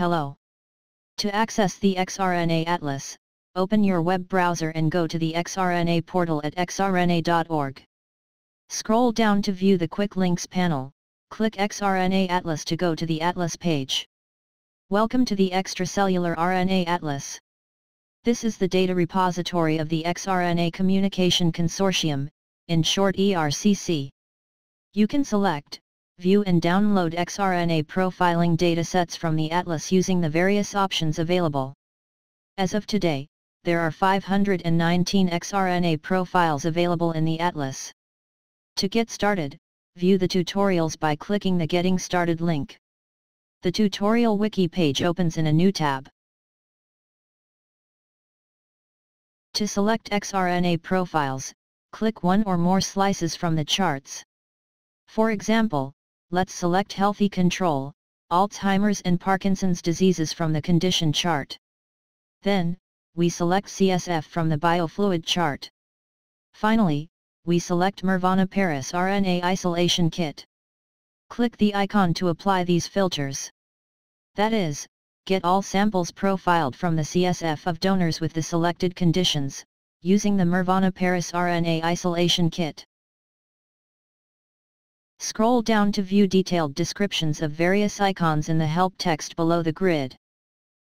Hello. To access the exRNA Atlas, open your web browser and go to the exRNA portal at exrna.org. Scroll down to view the Quick Links panel, click exRNA Atlas to go to the Atlas page. Welcome to the Extracellular RNA Atlas. This is the data repository of the exRNA Communication Consortium, in short ERCC. You can select, view and download exRNA profiling datasets from the Atlas using the various options available. As of today, there are 519 exRNA profiles available in the Atlas. To get started, view the tutorials by clicking the Getting Started link. The tutorial wiki page opens in a new tab. To select exRNA profiles, click one or more slices from the charts. For example, let's select Healthy Control, Alzheimer's and Parkinson's diseases from the condition chart. Then, we select CSF from the biofluid chart. Finally, we select mirVana PARIS RNA Isolation Kit. Click the icon to apply these filters. That is, get all samples profiled from the CSF of donors with the selected conditions, using the mirVana PARIS RNA Isolation Kit. Scroll down to view detailed descriptions of various icons in the help text below the grid.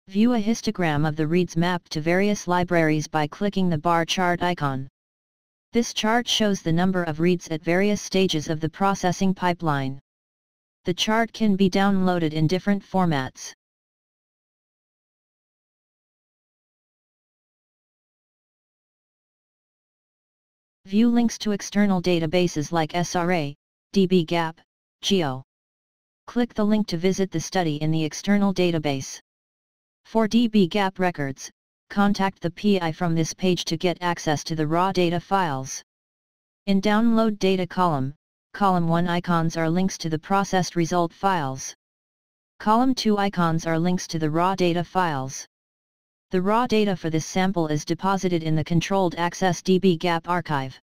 View a histogram of the reads mapped to various libraries by clicking the bar chart icon. This chart shows the number of reads at various stages of the processing pipeline. The chart can be downloaded in different formats. View links to external databases like SRA, dbGaP, GEO. Click the link to visit the study in the external database. For dbGaP records, contact the PI from this page to get access to the raw data files. In Download Data column, column 1 icons are links to the processed result files. Column 2 icons are links to the raw data files. The raw data for this sample is deposited in the Controlled Access dbGaP archive.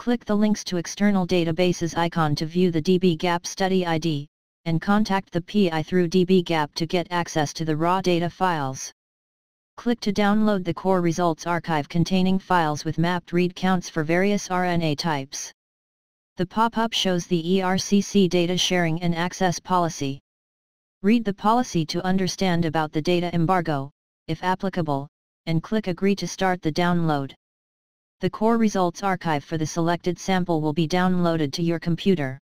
Click the links to external databases icon to view the dbGaP study ID, and contact the PI through dbGaP to get access to the raw data files. Click to download the core results archive containing files with mapped read counts for various RNA types. The pop-up shows the ERCC data sharing and access policy. Read the policy to understand about the data embargo, if applicable, and click Agree to start the download the core results archive for the selected sample will be downloaded to your computer.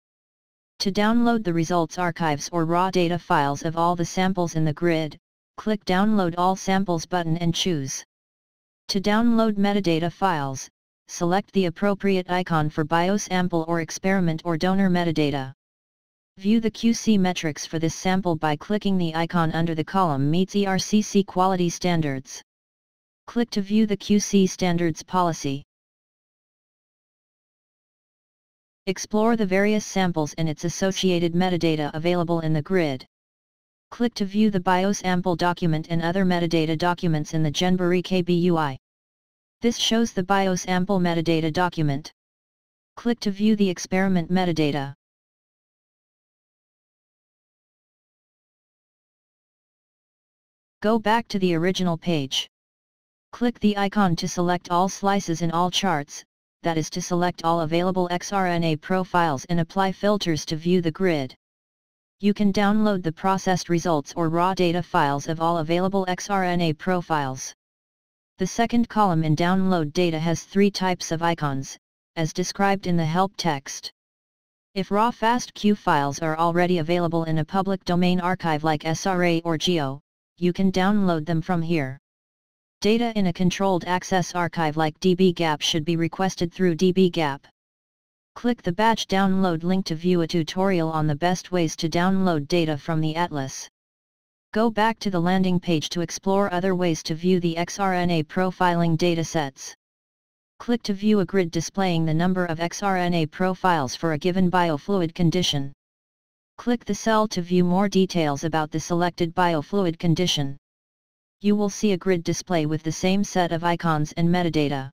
To download the results archives or raw data files of all the samples in the grid, click Download All Samples button and choose. To download metadata files, select the appropriate icon for biosample or experiment or donor metadata. View the QC metrics for this sample by clicking the icon under the column Meets ERCC Quality Standards. Click to view the QC Standards policy. Explore the various samples and its associated metadata available in the grid. Click to view the biosample document and other metadata documents in the GenboreeKB UI. This shows the biosample metadata document. Click to view the experiment metadata. Go back to the original page. Click the icon to select all slices in all charts, that is to select all available exRNA profiles and apply filters to view the grid. You can download the processed results or raw data files of all available exRNA profiles. The second column in download data has three types of icons, as described in the help text. If raw FASTQ files are already available in a public domain archive like SRA or GEO, you can download them from here. Data in a controlled access archive like dbGaP should be requested through dbGaP. Click the batch download link to view a tutorial on the best ways to download data from the Atlas. Go back to the landing page to explore other ways to view the exRNA profiling datasets. Click to view a grid displaying the number of exRNA profiles for a given biofluid condition. Click the cell to view more details about the selected biofluid condition you will see a grid display with the same set of icons and metadata.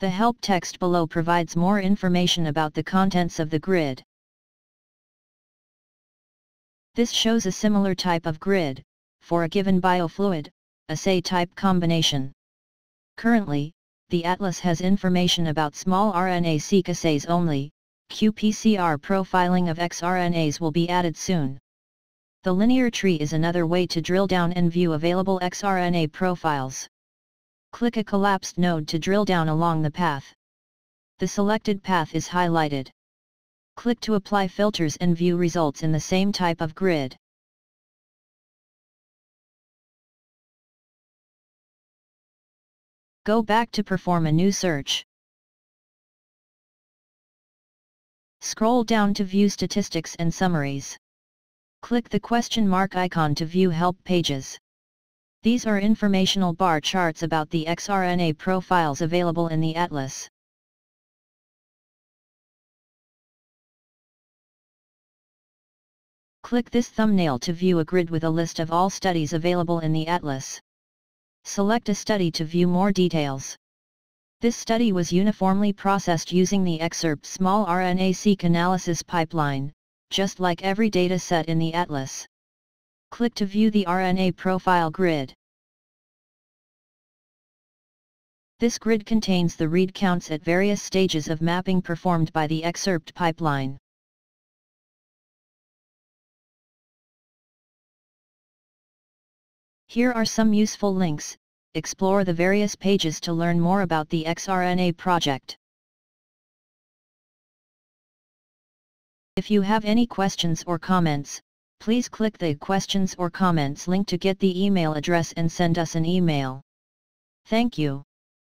The help text below provides more information about the contents of the grid. This shows a similar type of grid, for a given biofluid, assay type combination. Currently, the atlas has information about small RNA-seq assays only, qPCR profiling of exRNAs will be added soon. The linear tree is another way to drill down and view available exRNA profiles. Click a collapsed node to drill down along the path. The selected path is highlighted. Click to apply filters and view results in the same type of grid. Go back to perform a new search. Scroll down to view statistics and summaries. Click the question mark icon to view help pages. These are informational bar charts about the exRNA profiles available in the atlas. Click this thumbnail to view a grid with a list of all studies available in the atlas. Select a study to view more details. This study was uniformly processed using the exceRpt small RNA-seq analysis pipeline, just like every data set in the atlas. Click to view the RNA profile grid. This grid contains the read counts at various stages of mapping performed by the exceRpt pipeline. Here are some useful links, explore the various pages to learn more about the exRNA project. If you have any questions or comments, please click the questions or comments link to get the email address and send us an email. Thank you.